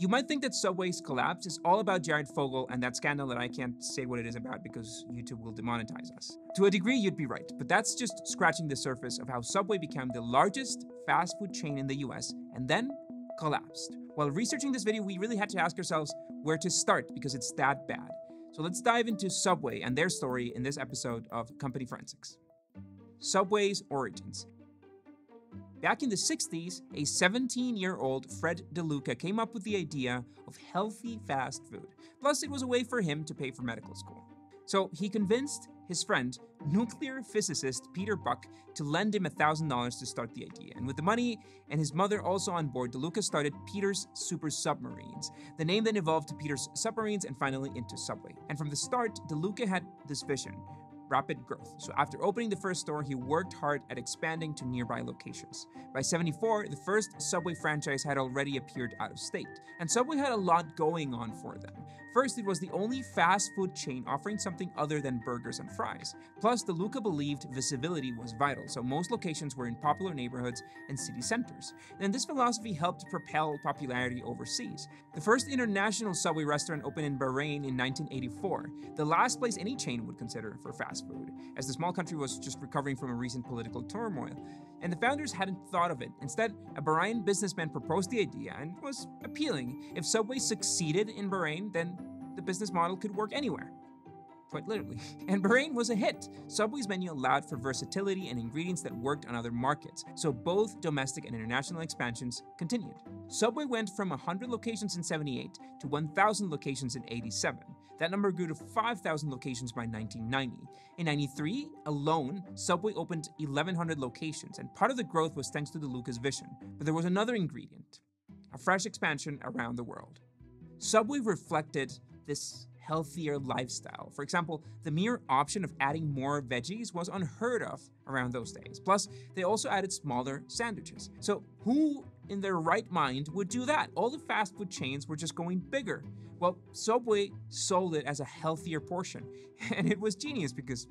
You might think that Subway's collapse is all about Jared Fogle and that scandal that I can't say what it is about because YouTube will demonetize us. To a degree, you'd be right, but that's just scratching the surface of how Subway became the largest fast food chain in the US and then collapsed. While researching this video, we really had to ask ourselves where to start because it's that bad. So let's dive into Subway and their story in this episode of Company Forensics. Subway's origins. Back in the 60s, a 17 year old Fred DeLuca came up with the idea of healthy fast food. Plus, it was a way for him to pay for medical school. So he convinced his friend, nuclear physicist Peter Buck, to lend him $1,000 to start the idea. And with the money and his mother also on board, DeLuca started Peter's Super Submarines. The name then evolved to Peter's Submarines and finally into Subway. And from the start, DeLuca had this vision rapid growth. So after opening the first store, he worked hard at expanding to nearby locations. By 74, the first Subway franchise had already appeared out of state, and Subway had a lot going on for them. First, it was the only fast food chain offering something other than burgers and fries. Plus, DeLuca believed visibility was vital, so most locations were in popular neighborhoods and city centers. And this philosophy helped propel popularity overseas. The first international Subway restaurant opened in Bahrain in 1984, the last place any chain would consider for fast food, as the small country was just recovering from a recent political turmoil. And the founders hadn't thought of it. Instead, a Bahrain businessman proposed the idea and was appealing. If Subway succeeded in Bahrain, then the business model could work anywhere. Quite literally. And Bahrain was a hit. Subway's menu allowed for versatility and ingredients that worked on other markets, so both domestic and international expansions continued. Subway went from 100 locations in 78 to 1,000 locations in 87. That number grew to 5,000 locations by 1990. In 93 alone, Subway opened 1,100 locations, and part of the growth was thanks to DeLuca's vision. But there was another ingredient a fresh expansion around the world. Subway reflected this healthier lifestyle. For example, the mere option of adding more veggies was unheard of around those days. Plus, they also added smaller sandwiches. So, who in their right mind would do that? All the fast food chains were just going bigger. Well, Subway sold it as a healthier portion, and it was genius because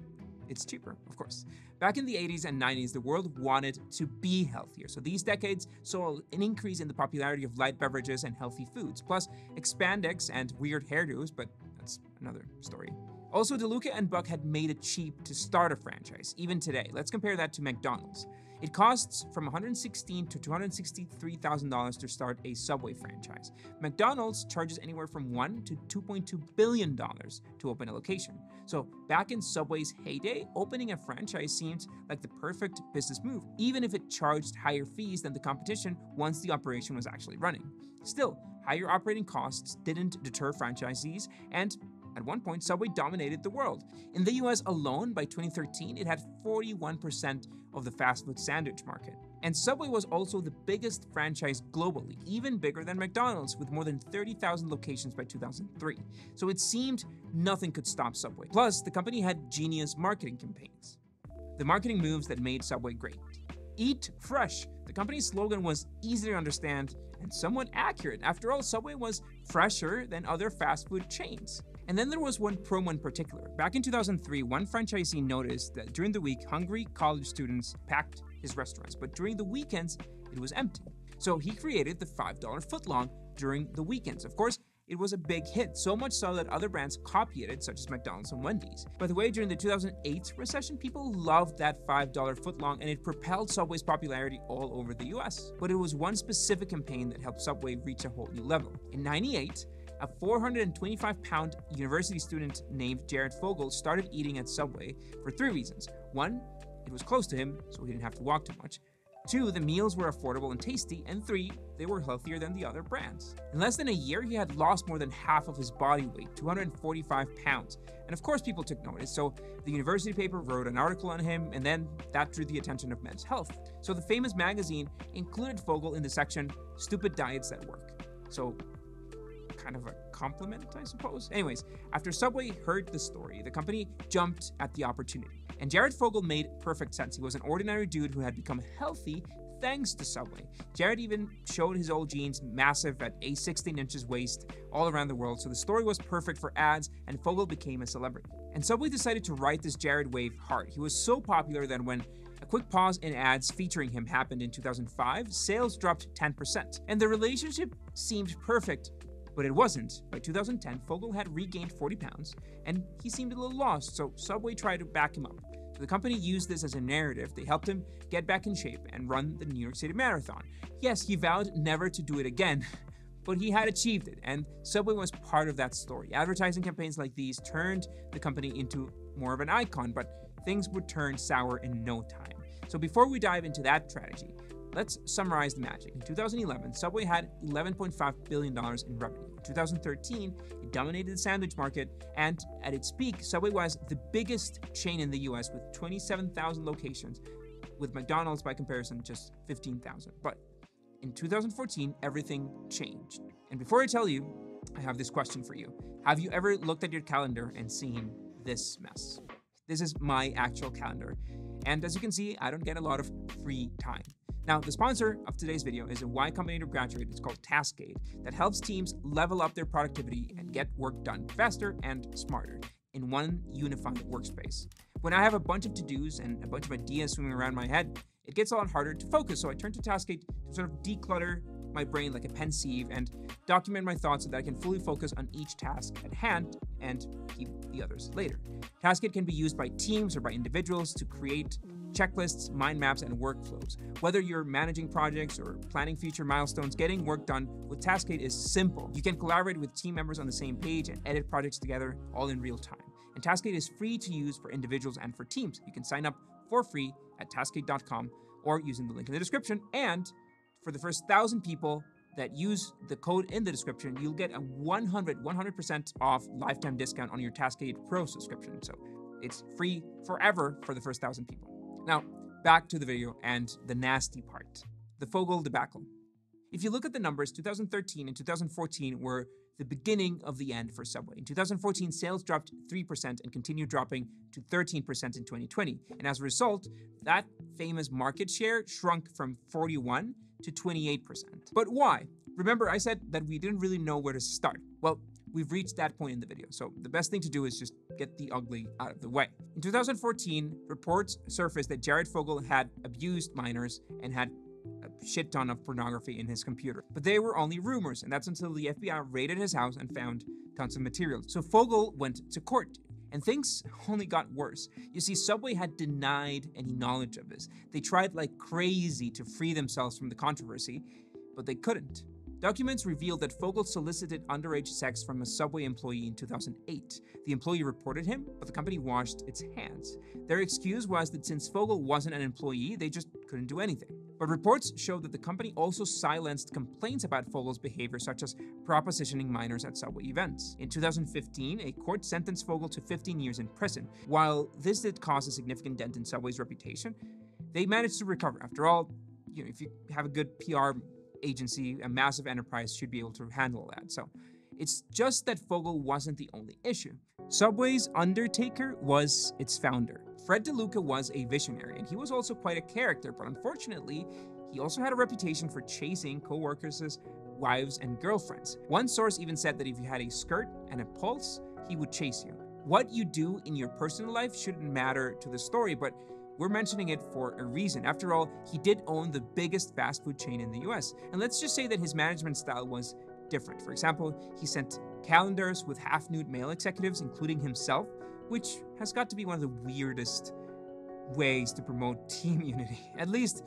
it's cheaper, of course. Back in the 80s and 90s, the world wanted to be healthier. So these decades saw an increase in the popularity of light beverages and healthy foods, plus expandex and weird hairdos, but that's another story. Also, DeLuca and Buck had made it cheap to start a franchise, even today. Let's compare that to McDonald's. It costs from 116 to $263,000 to start a Subway franchise. McDonald's charges anywhere from 1 to 2.2 billion dollars to open a location. So, back in Subway's heyday, opening a franchise seemed like the perfect business move, even if it charged higher fees than the competition once the operation was actually running. Still, higher operating costs didn't deter franchisees, and at one point, Subway dominated the world. In the US alone, by 2013, it had 41% of the fast food sandwich market. And Subway was also the biggest franchise globally, even bigger than McDonald's, with more than 30,000 locations by 2003. So it seemed nothing could stop Subway. Plus, the company had genius marketing campaigns. The marketing moves that made Subway great. Eat fresh. Company's slogan was easy to understand and somewhat accurate. After all, Subway was fresher than other fast food chains. And then there was one promo in particular. Back in 2003, one franchisee noticed that during the week, hungry college students packed his restaurants, but during the weekends, it was empty. So he created the $5 footlong during the weekends. Of course, it was a big hit, so much so that other brands copied it, such as McDonald's and Wendy's. By the way, during the 2008 recession, people loved that $5 footlong and it propelled Subway's popularity all over the US. But it was one specific campaign that helped Subway reach a whole new level. In 98, a 425 pound university student named Jared Fogle started eating at Subway for three reasons. One, it was close to him, so he didn't have to walk too much. Two, the meals were affordable and tasty. And three, they were healthier than the other brands. In less than a year, he had lost more than half of his body weight, 245 pounds. And of course, people took notice, so the university paper wrote an article on him, and then that drew the attention of Men's Health. So the famous magazine included Fogle in the section Stupid Diets That Work. So kind of a compliment, I suppose. Anyways, after Subway heard the story, the company jumped at the opportunity. And Jared Fogle made perfect sense. He was an ordinary dude who had become healthy thanks to Subway. Jared even showed his old jeans massive at a 16 inches waist all around the world, so the story was perfect for ads, and Fogle became a celebrity. And Subway decided to ride this Jared wave hard. He was so popular that when A quick pause in ads featuring him happened in 2005, sales dropped 10%, and the relationship seemed perfect but it wasn't. By 2010, Fogle had regained 40 pounds, and he seemed a little lost, so Subway tried to back him up. So the company used this as a narrative. They helped him get back in shape and run the New York City Marathon. Yes, he vowed never to do it again, but he had achieved it, and Subway was part of that story. Advertising campaigns like these turned the company into more of an icon, but things would turn sour in no time. So before we dive into that strategy, Let's summarize the magic. In 2011, Subway had $11.5 billion in revenue. In 2013, it dominated the sandwich market, and at its peak, Subway was the biggest chain in the US with 27,000 locations, with McDonald's, by comparison, just 15,000. But in 2014, everything changed. And before I tell you, I have this question for you Have you ever looked at your calendar and seen this mess? This is my actual calendar. And as you can see, I don't get a lot of free time. Now, the sponsor of today's video is a Y Combinator graduate. It's called Taskade that helps teams level up their productivity and get work done faster and smarter in one unified workspace. When I have a bunch of to-dos and a bunch of ideas swimming around my head, it gets a lot harder to focus. So I turn to Taskade to sort of declutter my brain like a pensieve and document my thoughts so that I can fully focus on each task at hand and keep the others later. Taskade can be used by teams or by individuals to create checklists, mind maps, and workflows. Whether you're managing projects or planning future milestones, getting work done with Taskade is simple. You can collaborate with team members on the same page and edit projects together all in real time. And Taskade is free to use for individuals and for teams. You can sign up for free at taskade.com or using the link in the description. And for the first thousand people that use the code in the description, you'll get a 100 100% off lifetime discount on your Taskade Pro subscription. So it's free forever for the first thousand people. Now, back to the video and the nasty part the Fogle debacle. If you look at the numbers, 2013 and 2014 were the beginning of the end for Subway. In 2014, sales dropped 3% and continued dropping to 13% in 2020. And as a result, that famous market share shrunk from 41 to 28%. But why? Remember, I said that we didn't really know where to start. Well, we've reached that point in the video, so the best thing to do is just get the ugly out of the way. In 2014, reports surfaced that Jared Fogle had abused minors and had a shit ton of pornography in his computer. But they were only rumors, and that's until the FBI raided his house and found tons of material. So Fogle went to court. And things only got worse. You see, Subway had denied any knowledge of this. They tried like crazy to free themselves from the controversy, but they couldn't. Documents revealed that Fogle solicited underage sex from a Subway employee in 2008. The employee reported him, but the company washed its hands. Their excuse was that since Fogle wasn't an employee, they just couldn't do anything. But reports show that the company also silenced complaints about Fogle's behavior, such as propositioning minors at Subway events. In 2015, a court sentenced Fogle to 15 years in prison. While this did cause a significant dent in Subway's reputation, they managed to recover. After all, you know, if you have a good PR agency, a massive enterprise should be able to handle that. So it's just that Fogle wasn't the only issue. Subway's Undertaker was its founder. Fred DeLuca was a visionary, and he was also quite a character, but unfortunately, he also had a reputation for chasing co-workers' wives and girlfriends. One source even said that if you had a skirt and a pulse, he would chase you. What you do in your personal life shouldn't matter to the story, but we're mentioning it for a reason. After all, he did own the biggest fast food chain in the US. And let's just say that his management style was different. For example, he sent calendars with half nude male executives, including himself, which has got to be one of the weirdest ways to promote team unity. At least,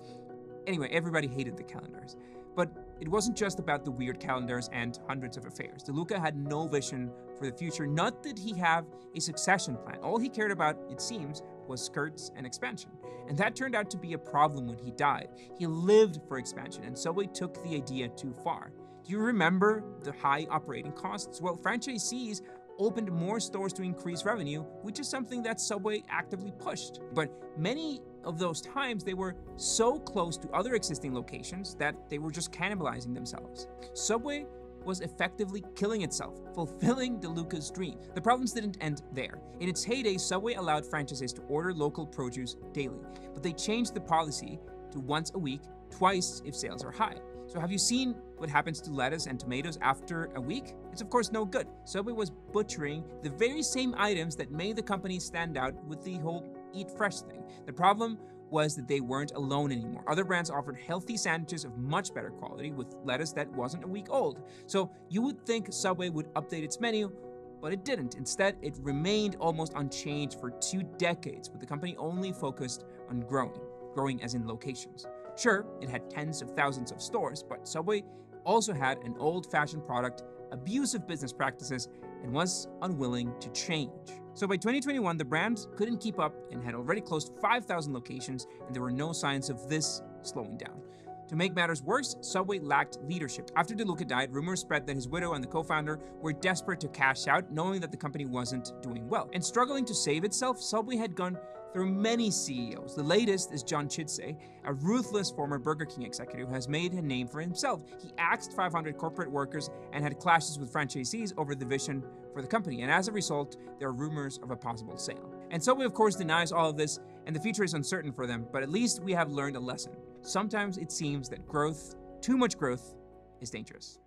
anyway, everybody hated the calendars. But it wasn't just about the weird calendars and hundreds of affairs. DeLuca had no vision for the future, not that he have a succession plan. All he cared about, it seems, was skirts and expansion. And that turned out to be a problem when he died. He lived for expansion, and so Subway took the idea too far. Do you remember the high operating costs? Well, franchisees opened more stores to increase revenue, which is something that Subway actively pushed. But many of those times, they were so close to other existing locations that they were just cannibalizing themselves. Subway was effectively killing itself, fulfilling DeLuca's dream. The problems didn't end there. In its heyday, Subway allowed franchises to order local produce daily, but they changed the policy to once a week, twice if sales are high. So have you seen what happens to lettuce and tomatoes after a week? It's of course no good. Subway was butchering the very same items that made the company stand out with the whole eat fresh thing. The problem was that they weren't alone anymore. Other brands offered healthy sandwiches of much better quality with lettuce that wasn't a week old. So you would think Subway would update its menu, but it didn't. Instead, it remained almost unchanged for two decades, with the company only focused on growing, growing as in locations. Sure, it had tens of thousands of stores, but Subway also had an old fashioned product, abusive business practices, and was unwilling to change. So by 2021, the brand couldn't keep up and had already closed 5,000 locations, and there were no signs of this slowing down. To make matters worse, Subway lacked leadership. After DeLuca died, rumors spread that his widow and the co founder were desperate to cash out, knowing that the company wasn't doing well. And struggling to save itself, Subway had gone through many CEOs. The latest is John Chidsey, a ruthless former Burger King executive who has made a name for himself. He axed 500 corporate workers and had clashes with franchisees over the vision for the company, and as a result, there are rumors of a possible sale. And Subway, of course, denies all of this, and the future is uncertain for them, but at least we have learned a lesson. Sometimes it seems that growth, too much growth, is dangerous.